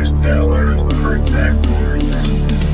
Protectors, towers, protectors.